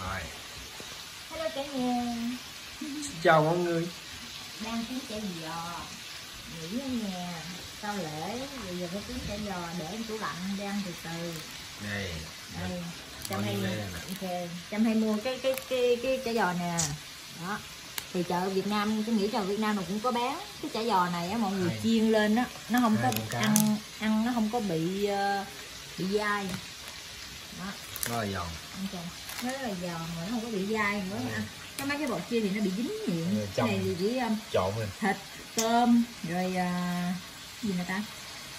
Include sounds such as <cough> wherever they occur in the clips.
rồi. Hello cả nhà. Xin chào mọi người. Đang tiếng chả giò. Nghỉ ở nhà. Sau lễ? Bây giờ có tiếng chả giò để trong tủ lạnh để ăn từ từ. Đây. Đây chăm hay ok chăm hay mua cái cái cái cái chả giò nè. Đó. Thì chợ Việt Nam tôi nghĩ chợ Việt Nam nào cũng có bán cái chả giò này á mọi người Hay. chiên lên á. Nó không có Hai cá. ăn ăn nó không có bị ờ, bị dai. Đó nó là giòn. Nó rất là giòn mà nó không có bị dai nữa ăn cái mấy cái bột kia thì nó bị dính miệng Ừ, cái này thì chỉ um, trộn lên thịt tôm rồi à, gì nữa ta?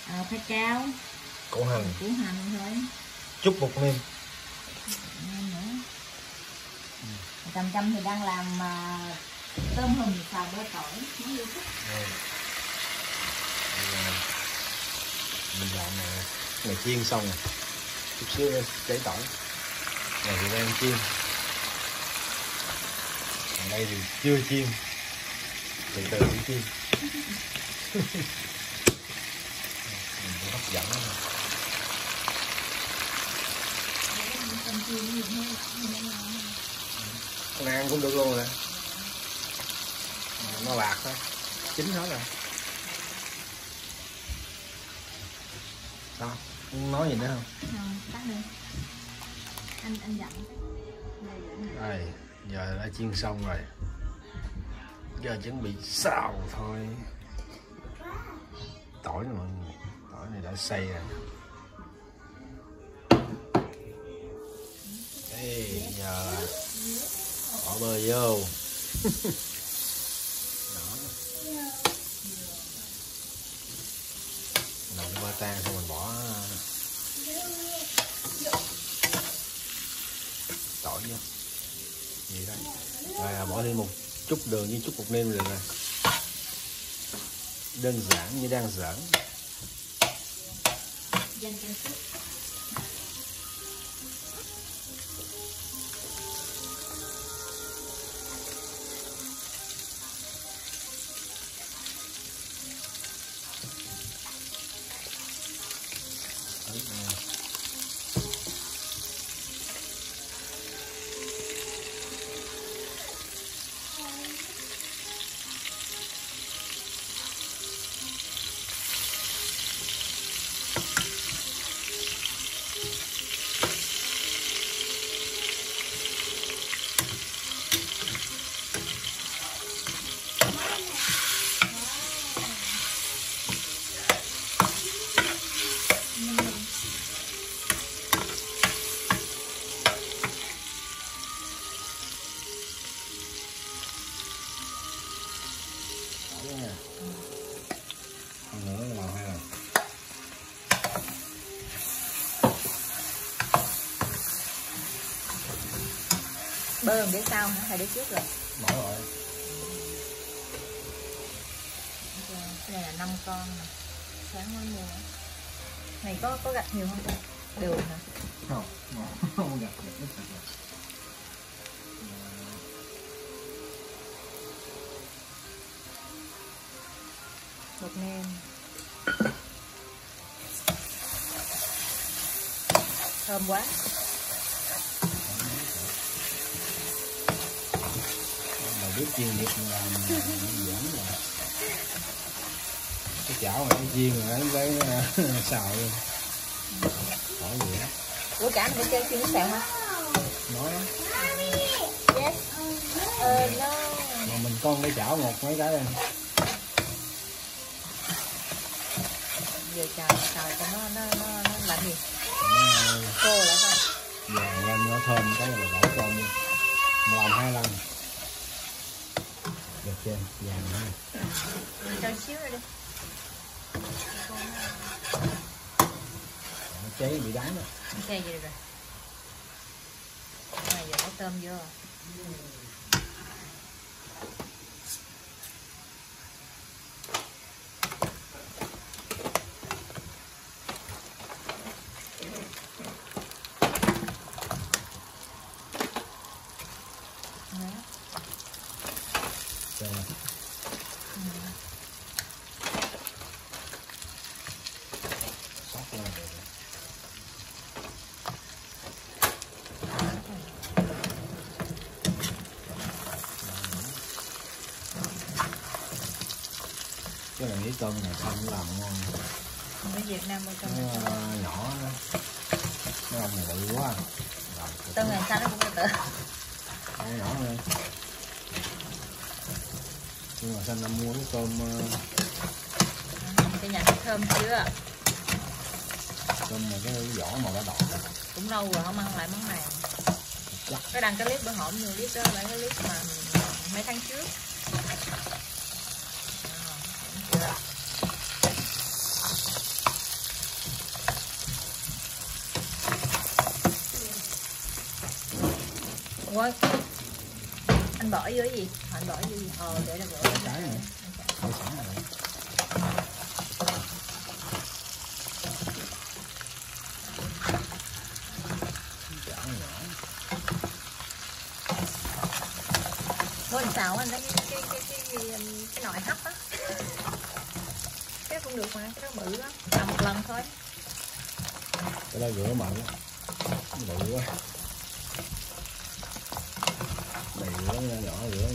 À, khoai cao củ hành. Củ hành thôi. Chút bột nêm chăm chăm thì đang làm à, tôm hùm xào bơ tỏi nó yêu thích. Đây Bây giờ mình làm nè này chiên xong rồi chút xíu nữa cháy tỏi này thì đang chiên. Còn đây thì chưa chiên. Từ từ đi chiên. <laughs> Mình hấp dẫn con này ăn cũng được luôn rồi. Nó bạc thôi. Chín hết rồi. Sao nói gì nữa không? Không, tắt đi. Anh anh dặn đây giờ đã chiên xong rồi. Giờ chuẩn bị xào thôi. Tỏi này mọi người tỏi này đã xay rồi. Đây giờ bỏ bơ vô. <laughs> Đó. nồi bơ tan xong mình bỏ vô gì đây rồi à, bỏ thêm một chút đường với chút bột nêm được rồi đơn giản như đang giỡn dành để sau hả? Hay để trước rồi? Bỏ rồi. Cái này là 5 con nè. Sáng mới mua. Này có có gạch nhiều không? Đường hả? Không không ít thật rồi bột nêm thơm quá biết chiên việc làm giỡn rồi cái chảo này chiên rồi lấy lấy uh, xào luôn. Khỏi gì ủa cả anh phải chơi chiên xèo hả? Nói đó. yes. Ờ no. Mà mình con cái chảo một mấy cái lên giờ xào xào cho nó nó nó nó lạnh gì nó khô lại thôi. vàng lên nó thơm cái là bỏ con đi. Làm hai lần chưa vàng nữa cho xíu nữa đi. Nó cháy bị đắng đó. Ok vậy rồi? Này giờ tôm vô Đó. Rồi. sóc lên rồi cái này cái này không làm ngon. Ở Việt Nam mua tôm nó nhỏ nó ông này bự quá. Tôm này sao nó cũng tự nó nhỏ hơn nhưng mà xanh năm mua cái tôm ờ, Cái nhà thơm chưa? tôm mà cái vỏ màu đỏ đỏ Cũng lâu rồi không ăn lại món này. Chắc. Cái đăng cái clip bữa hổm nhiều clip đó là cái clip mà mấy tháng trước Ủa, anh bỏ vô cái gì? Anh bỏ vô gì? Ờ, để là bỏ Cái này. để sẵn rồi Thôi sao anh lấy cái cái cái cái, cái, cái nồi hấp á. Cái cũng được mà, cái đó bự á Làm một lần thôi. Cái đó rửa mặn nó bự quá này rửa nhỏ nhỏ rửa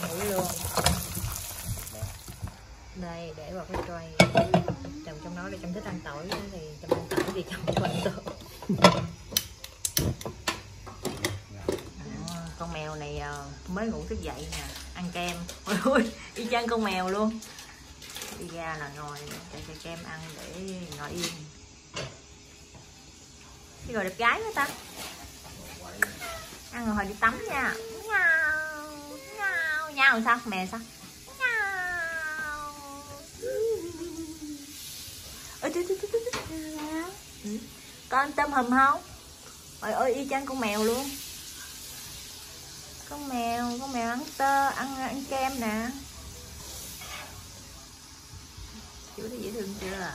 vậy luôn Đây, để vào cái tray Trồng trong đó để chăm thích ăn tỏi Thì chăm ăn tỏi thì chăm cho ăn tỏi. Con mèo này ờ, mới ngủ thức dậy nè ăn kem. Ôi ôi y chang con mèo luôn. Đi ra là ngồi cho cho kem ăn để ngồi yên. Cái rồi đẹp gái với ta ăn rồi hồi đi tắm nha. Nhau nhau nhau sao? Mẹ sao. Ừ. con tôm hùm không? Ôi ôi, y chang con mèo luôn. Con mèo con mèo ăn tơ, ăn ăn kem nè. Chú thấy dễ thương chưa?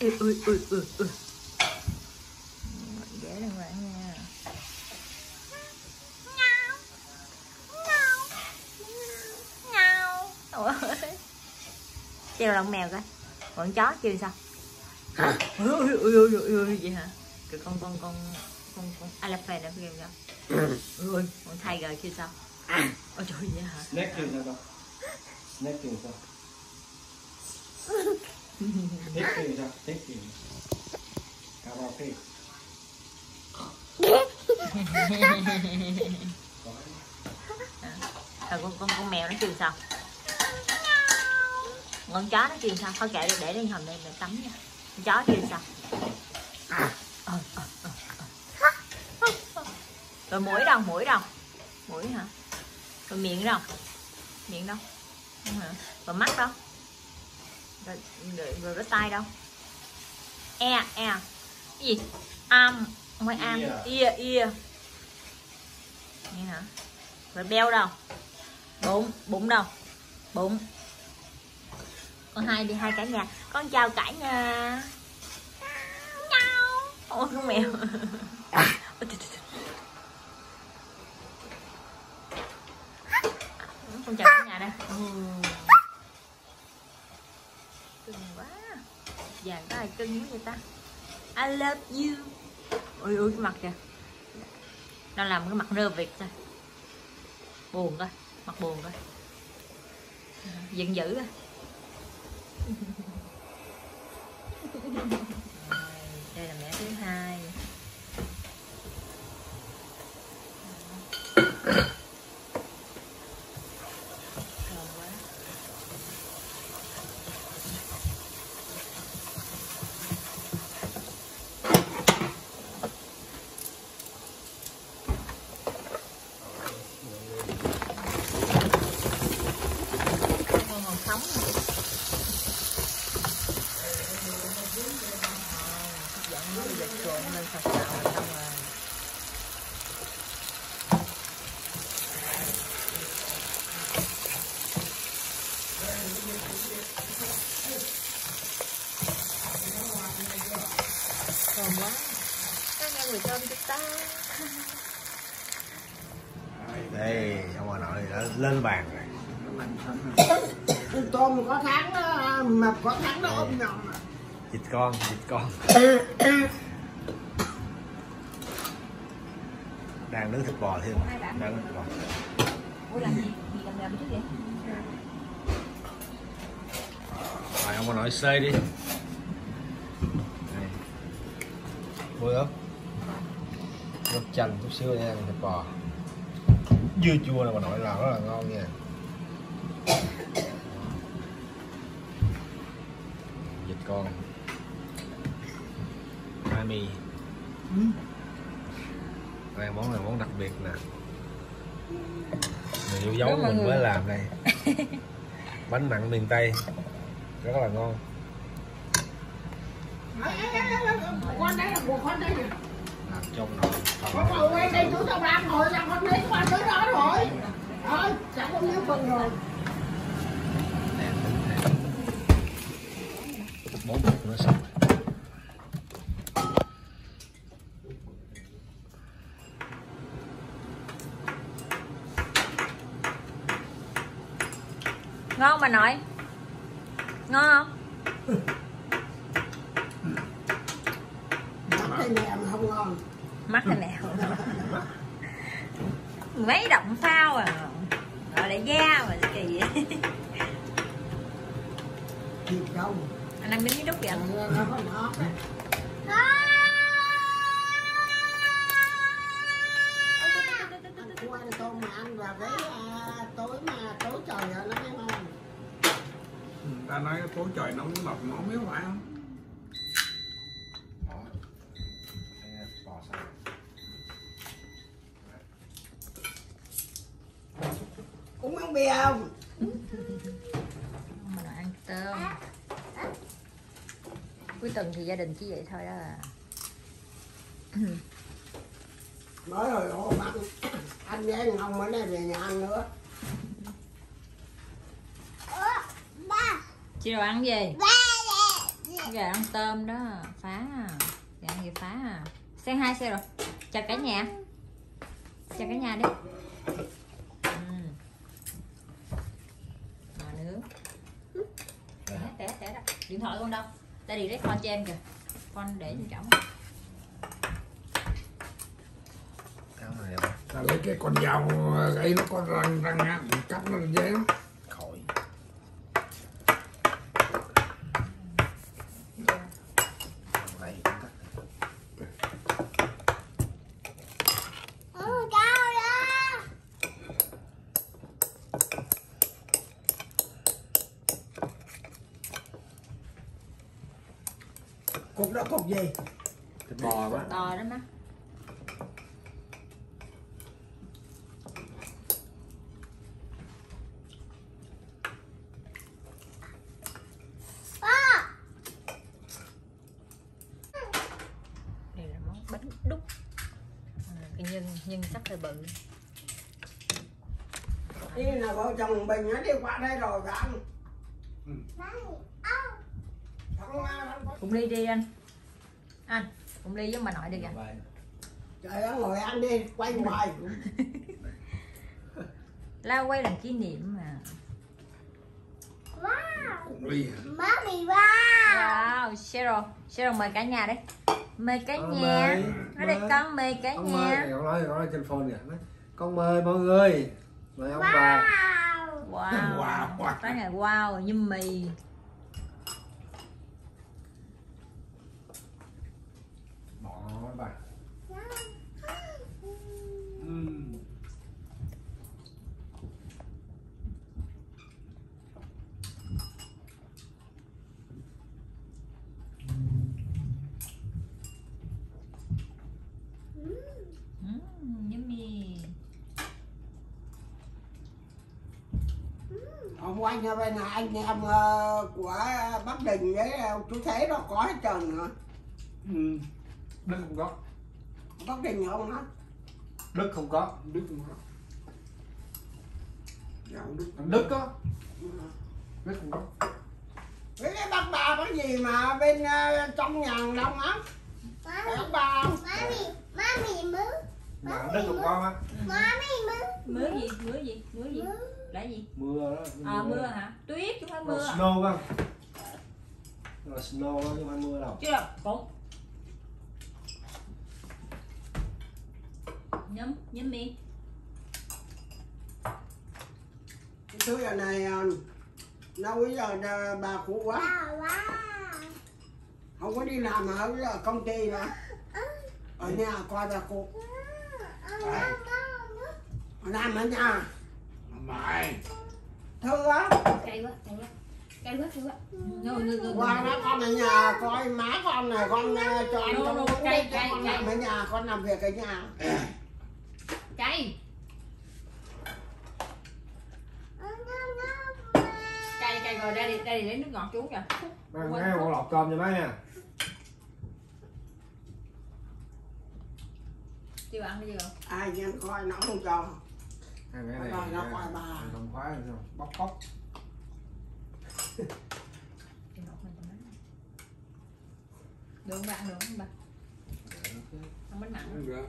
Ui ui ui ui ui dễ đừng bạn nha Ôi treo lòng mèo coi. Còn chó chưa sao? Ui ui ui ui ui ui vậy hả? Cái con con con con con elephant đó kêu sao? Ui con tiger chưa sao? Ôi trời vậy hả? Nét kìm sao con? Nét kìm sao? Nét kìm sao? Nét kìm karaoke rồi con con con mèo nó kêu sao con chó nó kêu sao? Thôi kệ để lên hầm đây để tắm nha. Con chó kêu sao? Rồi mũi đâu mũi đâu? Mũi hả? Rồi miệng đâu? Miệng đâu? Không hả? rồi mắt đâu? Rồi rồi, rồi tay đâu? E e. Cái gì? Am phải am. Ear ear. Nghe hả? Rồi beo đâu? Bụng bụng đâu? Bụng con hai đi hai cả nhà. Con chào cả nhà. Nhau ôi con mèo. Trời. con chào cả nhà đây. Ừ. cưng quá. Vàng có ai cưng quá vậy ta? I love you. Ôi ôi cái mặt kìa. Nó làm cái mặt nơ việt thôi buồn coi mặt buồn coi giận dữ à Rồi, đây là mẹ thứ hai Thơm quá. Con còn sống nè. Giận với giật trộn lên sạch sạo là xong rồi thơm quá các nghe người thơm cho ta đây ông bà nội đã lên bàn rồi tôm có tháng đó mập có tháng đó ôm nhầm vịt con vịt con. Đang nướng thịt bò thêm đang nướng thịt bò. ủa làm gì? Gì làm làm chứ vậy? Rồi ông bà nội xơi đi. Đây. Vui không? Nước chanh chút xíu nha thịt bò. Dưa chua này bà nội làm rất là ngon nha Con. Mai mì Đây món này món đặc biệt nè. Người yêu dấu mình người. mới làm đây. <laughs> Bánh mặn miền Tây. Rất là ngon. Con đây là của con đây làm trong nồi. Con ngồi đây chú tao làm rồi là con lấy con tới đó rồi. Thôi chẳng có miếng phần rồi bốn bột nữa xong ngon không bà nội. Ngon không? Cái mẹ mà không ngon. Mắt này nè. Mấy động phao à. Gọi là da mà kỳ vậy. Thịt đâu anh ăn miếng đúc vậy tôm mà ăn vào cái tối mà tối trời nó mới ngon ta nói tối trời nóng mập nó không? Biết phải không cũng ăn bia không? Mà ăn tôm cuối tuần thì gia đình chỉ vậy thôi đó à. nói rồi ô bắt anh với anh không mới đây về nhà ăn nữa. Chị đồ ăn gì? Gà ăn tôm đó phá à. Gà ăn gì phá à. Xe hai xe rồi. Chào cả nhà. Chào cả nhà đi. Ừ. Mà nữa té té té đó. Điện thoại con đâu ta đi record cho em kìa. Con để trên không? ta lấy cái con dao ấy nó có răng răng á cắt nó dễ lắm khỏi đây cũng cắt cục gì thịt bò quá. To đó má. Đây là món bánh đúc. À, cái nhân nhân chắc hơi bự. Đi là vợ chồng mình nó đi qua đây rồi cả Ma, thằng cùng ly đi anh anh cùng ly với bà nội đi kìa. Đây. trời ơi ngồi ăn đi quay hoài. la quay làm kỷ niệm mà. Cũng ly hả? wow. Cheryl. Cheryl mời cả nhà đấy mời cả Ờ, nhà. nói đây con mời cả ông nhà. ơi, ông nói ông nói trên phone kìa. Con mời mọi người. Mời ông bà. Wow. Wow, wow. cái này wow như mì bỏ mấy bà Ừ. mm, yummy hôm qua nhà bên này anh em ờ, của Bắc Đình với ờ, chú Thế đó có hết trơn nữa ừ. đức không có. Bắc Đình không đó đức không có đức không có. Gạo đức đức có. Đức không có. Với cái bác bà có gì mà bên ờ, trong nhà đông á? Phải bác bà không? nhà đức không có á mưa gì mưa gì mưa gì là gì? Mưa đó à mưa hả? Tuyết chứ không phải mưa mưa. snow không là snow đó chứ không phải mưa đâu. Chứ đâu cũng. Nhấm nhấm mi thứ giờ này à, đâu bây giờ à, bà phụ quá. Không có đi làm ở công ty nữa ở nhà coi bà cụ làm ở nhà mày. Thư á. Cay quá cay quá. Cay quá cay quá. Qua đó con ở nhà coi má con này con à, cho No, trong uống cay, cay, con cay. làm ở nhà con làm việc ở nhà. Cay cay cay rồi đây đi đây đi lấy nước ngọt chú kìa. Má con lọc cơm cho má nha. Chưa ăn cái gì không ai nhân coi nó không cho hai cái này Rồi, nó à, khoai bà. không khoái rồi sao? bóc bóc được không bạn được không bạn không bánh mặn được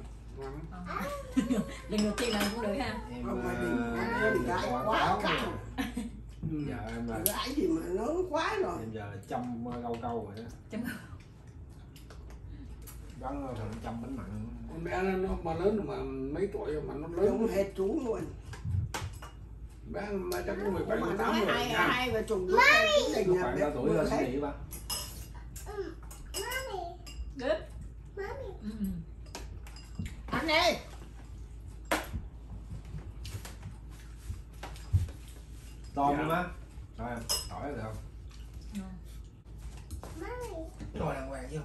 Ờ. <laughs> lần đầu tiên là cũng được ha em Không phải ờ, em gái quá cao. rồi. giờ em là gái gì mà lớn quá rồi em giờ là chăm ờ, câu câu rồi đó Chăm bán thành trăm bánh mặn con bé nó, nó mà lớn mà mấy tuổi rồi mà nó lớn. Giống hết chú luôn. Bé mà chắc cũng mười bảy mười tám rồi hai nha. hai và chồng lúc nhà bạn bao biết tuổi rồi suy nghĩ ba Good. Ừ. ừ. anh ơi tôm Dạ. luôn á rồi em tỏi được không Ngon. rồi đàng hoàng vô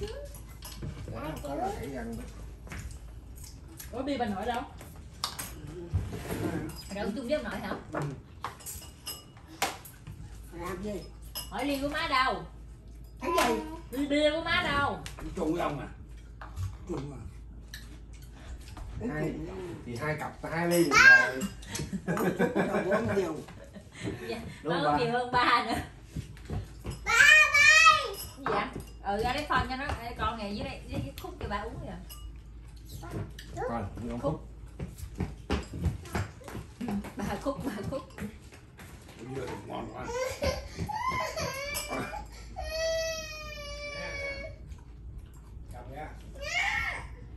Để em có là cái răng đó Bia bà nội đâu? Ở đâu chung với ông nội hả? làm gì? Hỏi ly của má đâu? cái gì? Ly bia của má đâu? chung với ông à? Chung mà hai thì hai cặp hai ly. Rồi đâu có nhiều Dạ, Đúng không có ba? nhiều hơn ba nữa. Dạ. Ừ ra đấy phân cho nó. Con này dưới đây khúc cho bà uống kìa coi như ông phúc Bà khúc bà khúc giờ thì ngon quá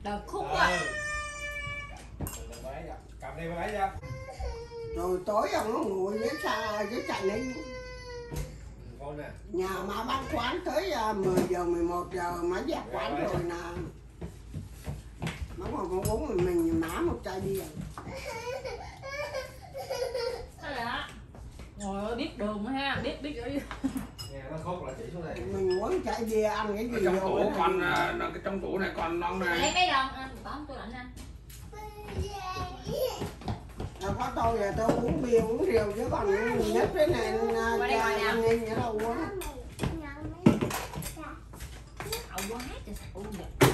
Đầu khúc à cầm đây mà lấy ra rồi tối ông nó ngồi dưới xa dưới con nè. Nhà má bán quán tới à, 10 giờ 11 giờ má dẹp quán rồi nè má ngồi con uống mình mình má một chai bia. Sao vậy? Ngồi ơi, biết đường ha Biết biết ở nghe nó khúc là chỉ xuống đây. Mình uống chai bia ăn cái Ở gì trong vô tủ cái con này. à, nó- cái trong tủ này còn non Lấy này mấy đồng anh Có không? Tôi lạnh anh Đâu có tôi là tôi uống bia uống rượu chứ còn nhất cái này à, chai ăn nè. nghe vậy đâu quá Ẩu quá trời sậu vậy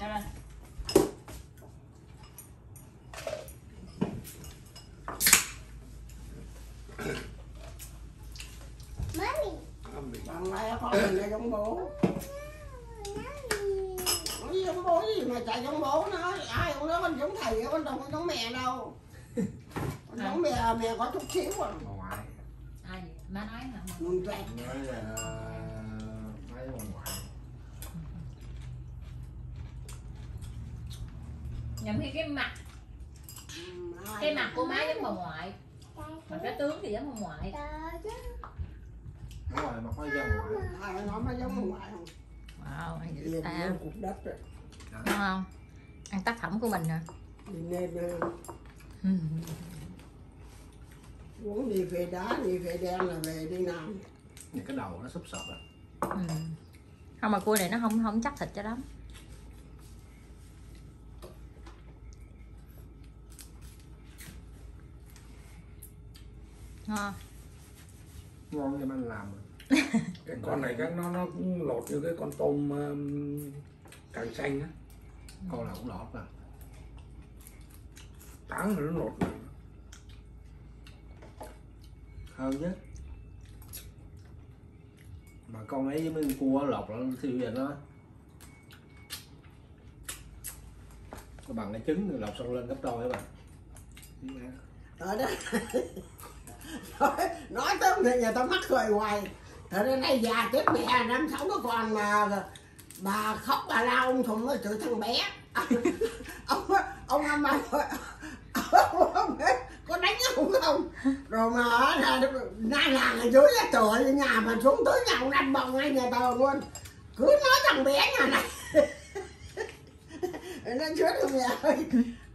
Đâu lên Ông bằng này con mình là giống bố. Nói giống bố gì mà chạy giống bố nó ai cũng nói con giống thầy con đâu có giống mẹ đâu. Con giống mẹ mẹ có chút xíu à. Ai? Má nói hả? mừng tuệ nói là mấy bà ngoại. Nhầm khi cái mặt. Cái mặt của má giống bà ngoại. Mà cái tướng thì giống bà ngoại đúng rồi mà có dân ngoại ai nói nó giống ngoại không Wow, ăn liền nó cục đất rồi. Ngon không? Ăn tác phẩm của mình nè đi nên ờ, uống đi về đá đi về đen là về đi làm. Những cái đầu nó súp sập à ừ. Không mà cua này nó không không chắc thịt cho lắm. Ngon. Ngon cho anh làm <laughs> cái con này chắc nó nó cũng lột như cái con tôm um, càng xanh á. Con nào cũng lọt à tán rồi nó lột rồi. hơn chứ. Mà con ấy với mấy con cua lọt là thiêu vậy đó. Nó bằng cái trứng lọt xong lên gấp đôi các bạn ở đó. <laughs> Nói, nói tới thì nhà tao mắc cười hoài thật đến đây già chết mẹ năm sáu đứa con mà bà khóc bà la ông thùng nó chửi thằng bé. <laughs> Ông ông ông ông ông có đánh nhau không? Rồi mà là na làng ở dưới là trời nhà mà xuống tới nhà ông đánh bồng ngay nhà tờ luôn. Cứ nói thằng bé nhà này. <laughs> Nó chết không nhà ơi.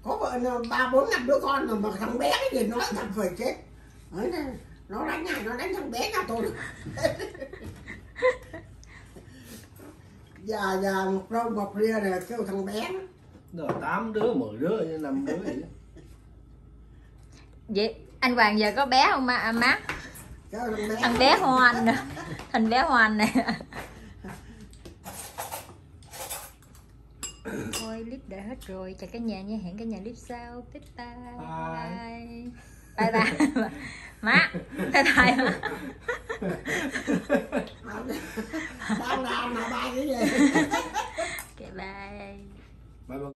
Có vợ ba bốn năm đứa con mà, mà thằng bé cái gì nói thằng phải chết. Đấy, nó- đánh nhà nó đánh thằng bé nhà tôi. Già già một râu một ria này kêu thằng bé rồi tám đứa mười đứa như năm đứa vậy vậy anh Hoàng giờ có bé không má à, má? Kêu thằng bé. Thằng bé Hoan nè. Thằng bé Hoan nè. <coughs> Thôi clip đã hết rồi. Chào cả nhà nha. Hẹn cả nhà clip sau. Bye bye bye. Bye <laughs> má. Bye bye. Má ba làm mà ba cái gì Bye. Bye. <laughs>